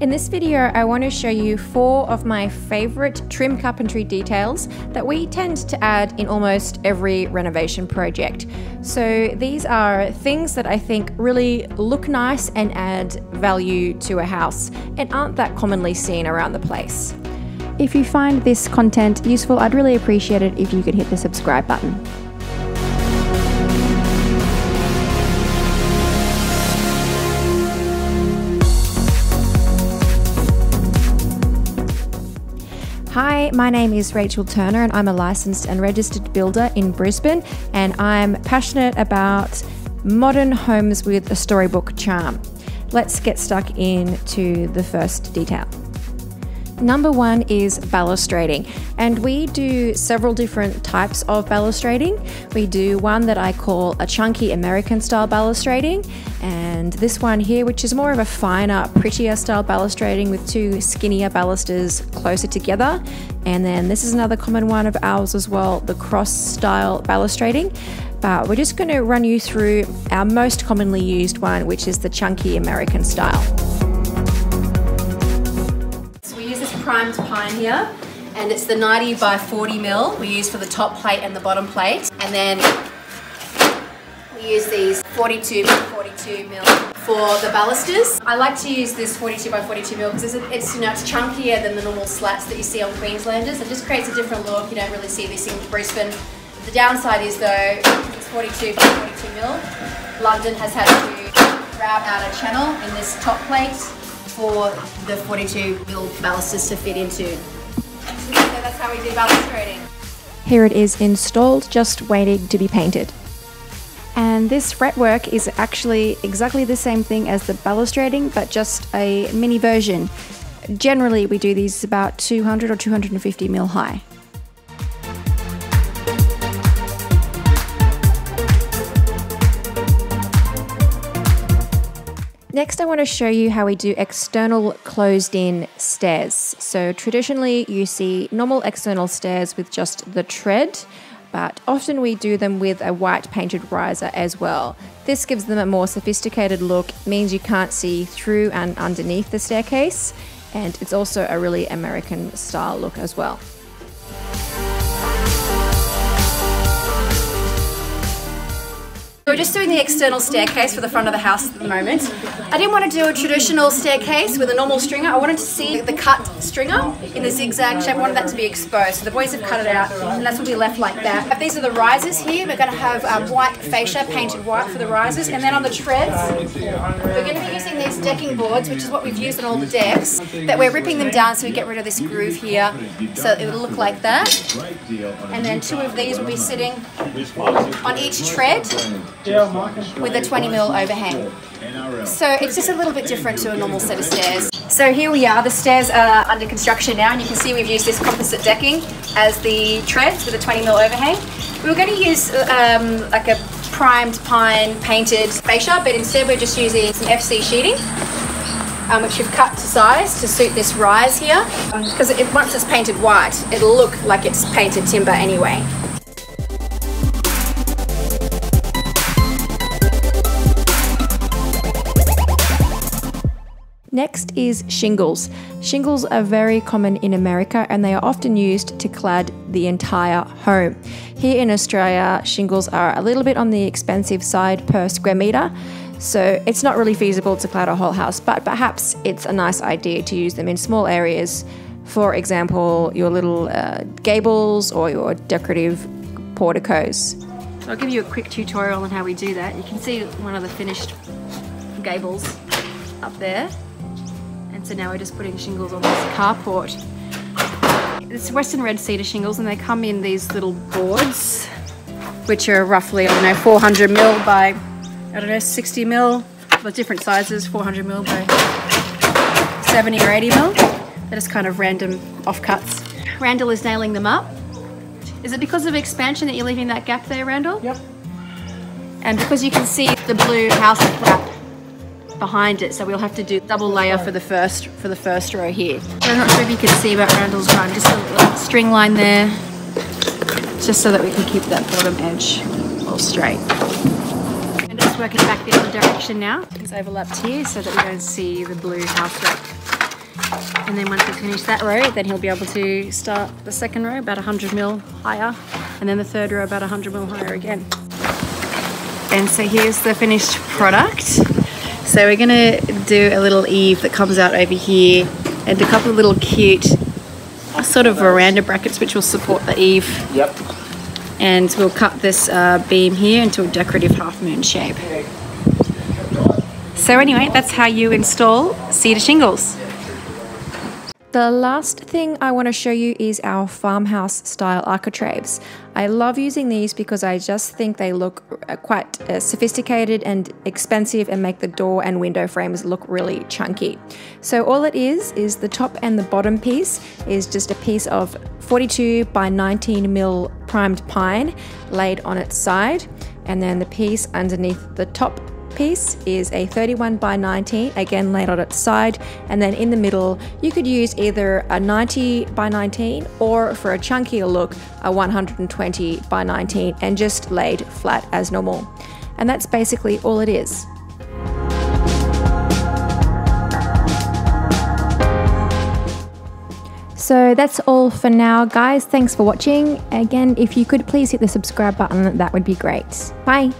In this video, I want to show you four of my favorite trim carpentry details that we tend to add in almost every renovation project. So these are things that I think really look nice and add value to a house and aren't that commonly seen around the place. If you find this content useful, I'd really appreciate it if you could hit the subscribe button. Hi, my name is Rachael Turner, and I'm a licensed and registered builder in Brisbane. And I'm passionate about modern homes with a storybook charm. Let's get stuck into the first detail. Number one is balustrading, and we do several different types of balustrading. We do one that I call a chunky American style balustrading, and this one here, which is more of a finer, prettier style balustrading with two skinnier balusters closer together. And then this is another common one of ours as well, the cross style balustrading. But we're just going to run you through our most commonly used one, which is the chunky American style primed pine here and it's the 90 by 40 mil we use for the top plate and the bottom plate and then we use these 42 by 42 mil for the balusters. I like to use this 42 by 42 mil because it's, it's, you know it's chunkier than the normal slats that you see on Queenslanders. It just creates a different look. You don't really see this in Brisbane. The downside is though it's 42 by 42 mil. London has had to route out a channel in this top plate for the 42 mil balusters to fit into. So that's how we do balustrading. Here it is installed, just waiting to be painted. And this fretwork is actually exactly the same thing as the balustrading, but just a mini version. Generally, we do these about 200 or 250 mil high. Next, I want to show you how we do external closed in stairs. So, traditionally, you see normal external stairs with just the tread, but often we do them with a white painted riser as well. This gives them a more sophisticated look, means you can't see through and underneath the staircase, and it's also a really American style look as well. We're just doing the external staircase for the front of the house at the moment. I didn't want to do a traditional staircase with a normal stringer. I wanted to see the cut stringer in the zigzag shape. I wanted that to be exposed. So the boys have cut it out and that's what we left like that. These are the risers here. We're going to have um, white fascia painted white for the risers. And then on the treads, we're going to be using these decking boards, which is what we've used on all the decks, that we're ripping them down so we get rid of this groove here. So it will look like that. And then two of these will be sitting on each tread with a 20 mil overhang. So it's just a little bit different to a normal set of stairs. So here we are, the stairs are under construction now and you can see we've used this composite decking as the treads with a 20 mil overhang. We were going to use um, like a primed pine painted fascia but instead we're just using some FC sheeting um, which we've cut to size to suit this rise here because um, once it's painted white it'll look like it's painted timber anyway. Next is shingles. Shingles are very common in America and they are often used to clad the entire home. Here in Australia, shingles are a little bit on the expensive side per square metre, so it's not really feasible to clad a whole house, but perhaps it's a nice idea to use them in small areas. For example, your little uh, gables or your decorative porticos. So I'll give you a quick tutorial on how we do that. You can see one of the finished gables up there. And so now we're just putting shingles on this carport. It's Western Red Cedar shingles and they come in these little boards, which are roughly, I don't know, 400 mil by, I don't know, 60 mil, different sizes, 400 mil by 70 or 80 mil. They're just kind of random offcuts. Randall is nailing them up. Is it because of expansion that you're leaving that gap there, Randall? Yep. And because you can see the blue house flap behind it, so we'll have to do double layer for the first for the first row here. I'm not sure if you can see about Randall's drawing, just a little string line there, just so that we can keep that bottom edge all straight. And just working back the other direction now. It's overlapped here so that we don't see the blue house wrap And then once we finish that row, then he'll be able to start the second row about 100 mil higher, and then the third row about 100 mil higher again. And so here's the finished product. So we're gonna do a little eave that comes out over here and a couple of little cute sort of veranda brackets which will support the eave. Yep. And we'll cut this uh, beam here into a decorative half moon shape. So anyway, that's how you install cedar shingles. The last thing I want to show you is our farmhouse style architraves. I love using these because I just think they look uh, quite uh, sophisticated and expensive and make the door and window frames look really chunky. So all it is is the top and the bottom piece is just a piece of 42 by 19 mil primed pine laid on its side and then the piece underneath the top piece is a 31 by 19, again laid on its side, and then in the middle you could use either a 90 by 19 or for a chunkier look, a 120 by 19 and just laid flat as normal. And that's basically all it is. So that's all for now, guys. Thanks for watching. Again, if you could please hit the subscribe button, that would be great. Bye.